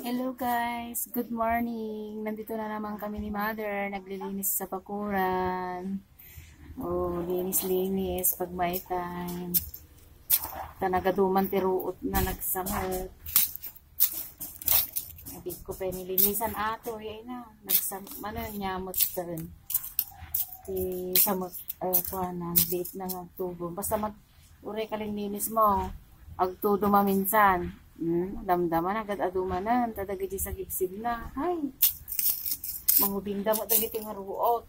Hello guys, good morning. Nandito na naman kami ni Mother, naglilinis sa bakuran. Oh, linis-linis pag may time. Tanagaduman tiruot na nagsamot. Nabig ko pa nilinisan ato, yay na. Nagsam, ano, nyamot turn. Ti samot, ay, kuha na, date na nga tubo. Basta mag, ure kaling linis mo. Agtudo maminsan. Hmm, damdaman agad adumanan, tadagadi sa gigsib na. Hay, mangubinda mo dagiti nga ruot.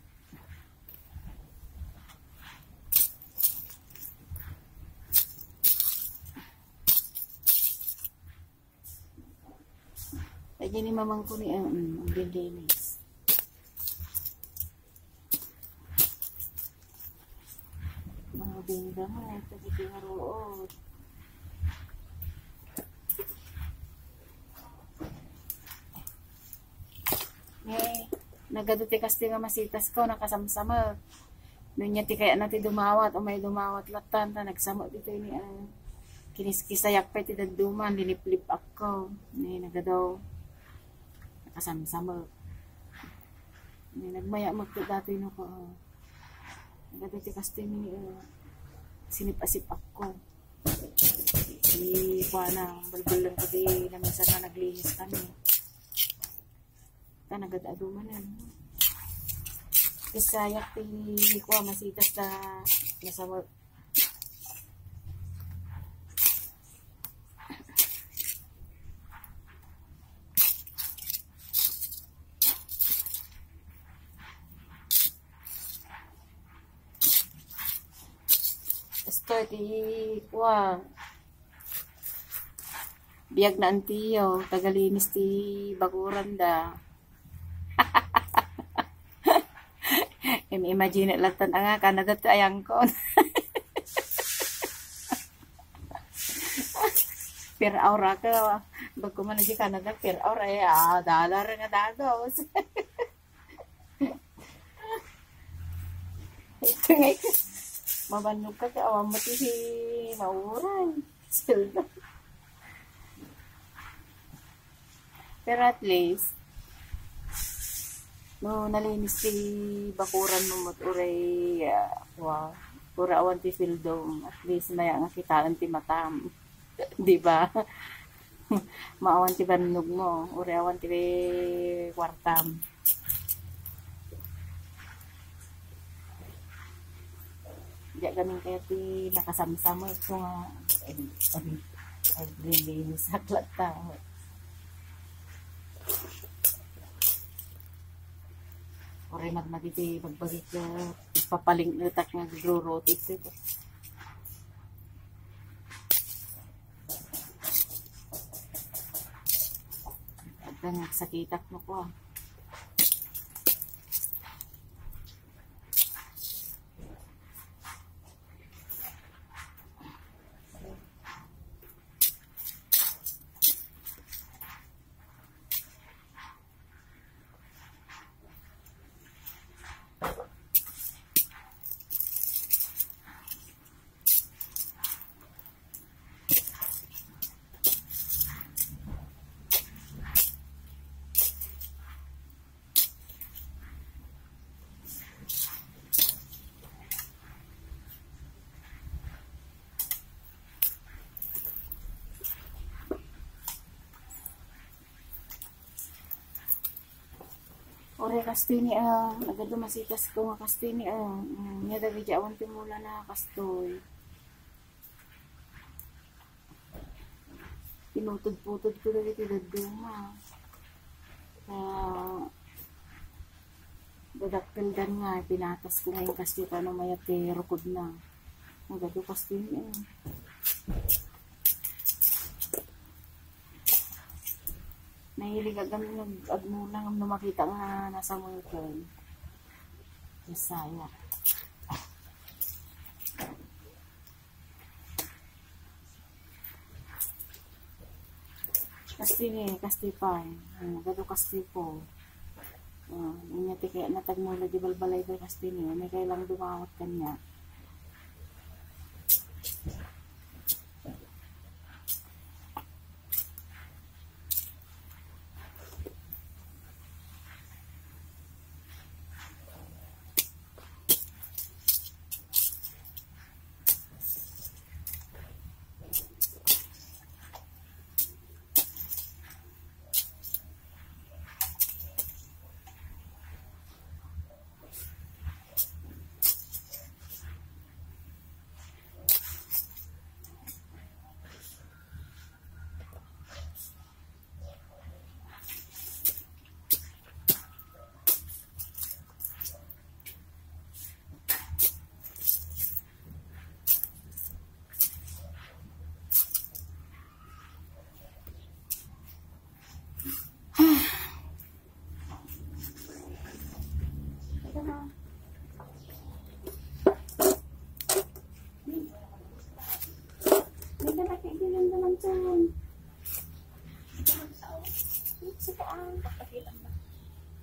Lagi ni mamang ko ni ang um, ang bilinis. Mangubinda mo, tadagadi nga ruot. Eh, nagaduti kasti nga masitas ko, nakasamsama. Nunya ti kaya nati dumawat, o may dumawat latan, ta nagsamo dito ni uh, kiniskisayak pa ti daduman, liliplip ako. Ni nagadaw, nakasamsama. Ni nagmaya magto dati no ko. Uh, nagaduti kasti ni uh, sinipasip ako. Di kwa na, balbal lang ko di, na minsan na naglinis kami ta nagadadumanan. Kasayak ti ko masitas ta nasa work. Esto ti kwa biyag na antiyo tagalinis ti bakuran Im imagine lang tan nga Canada to ayang ko. per hour ka bag ko man di Canada per hour ay ah dollar nga dados. Ito nga mabannog ka ka awam mo ti mauray. Pero at least, no nalinis ti bakuran mo mat uray uh, wow. Pura awan ti fildom at least maya nga kitaan ti matam di ba? Maawan ti banog mo. Uray awan ti kwartam di gamin kaya ti nakasamsamo ko nga ay ay ay saklat ta Ore magmagiti magbagit ka papaling utak nga gro-rotate ito. At nga sakitak mo ko. Ore kastini ah, agad masikas ko nga kastini ah. Mm, nya dagi jawan timula na kastoy. Pinutod-putod ko dagi ti daduma. Ah, dadakpildan nga, pinatas ko ngayon kasti pa no mayat rukod na. Agad kastini ah. Nahilig agam nag-agmuna ng makita nga nasa mulkan. Bisaya. Kasti ni, kasti pa. Uh, gado kasti po. Uh, Inya ti kaya natagmula di balbalay ko kasti ni. May kailang dumawat kanya.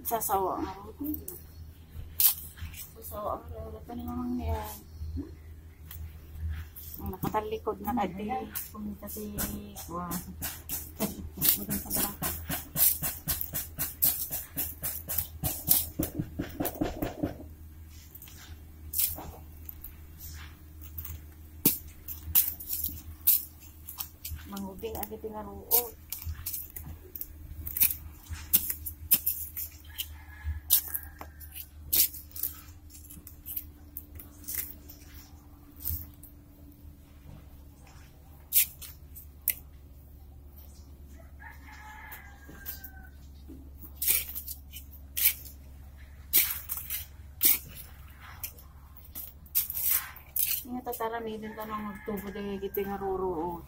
sasawa ang road nila. Sasawa ang road. Ito ni mamang niya. Ang nakatalikod na kadi. Kumita si Kwa. Magandang sa Nga tatara may din tanong magtubo dahil giti nga ruruot.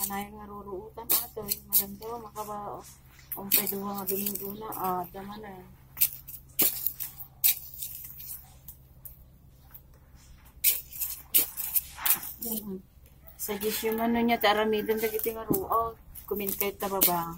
Kanay nga ruruutan ato. Maganda makaba umpay duwa nga domingo na. Ah, dama na. Ganun. Suggestion man nun niya, taramidan na giti nga ruot. Comment kayo tababa.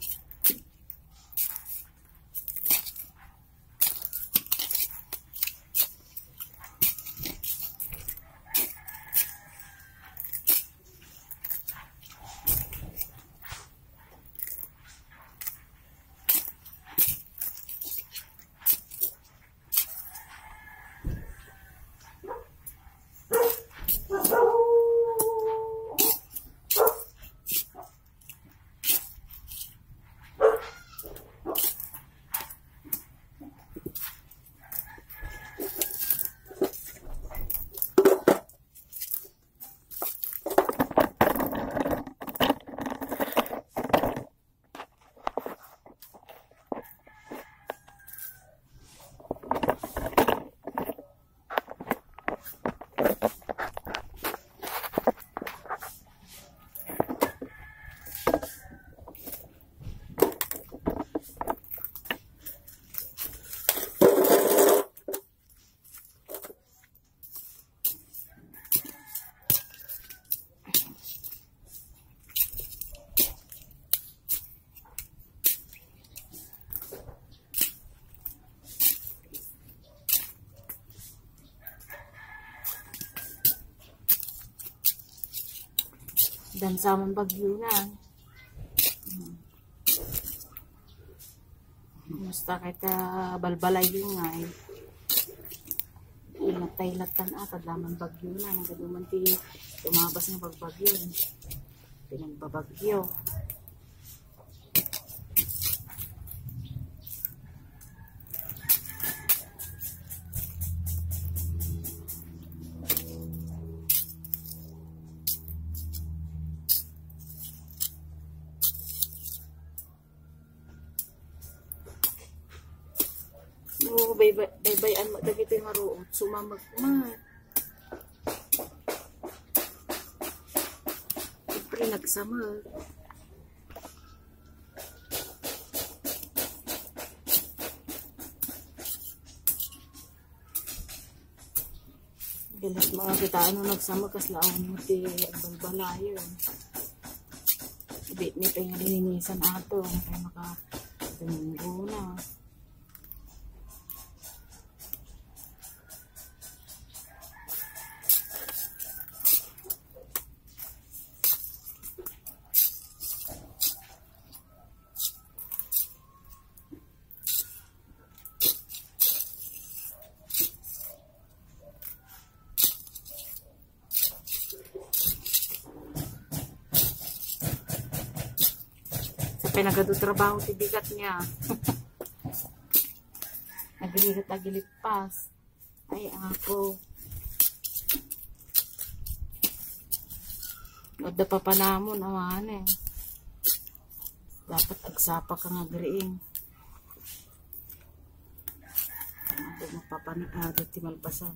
Dan sa mong bagyo na. Hmm. Musta kita balbalay yung nga eh. Ilatay-latan ata laman bagyo na. Nagaduman ti tumabas ng pagbagyo. Pinagbabagyo. Oo, baybay, baybayan mo dagiti nga ruot. Sumamag man. Siyempre nagsamag. Galit mga kita ano nagsamag kas laon mo ti ang balbalayon. Bit ni pa nga lininisan ato. Kaya maka Domingo na. Sa pinagado trabaho ti bigat niya. Nagililit agilit pas. Ay ako. Wadda pa panamon awan eh. Dapat agsapa ka nga griing. Ano mapapanig ah, ti malpasan.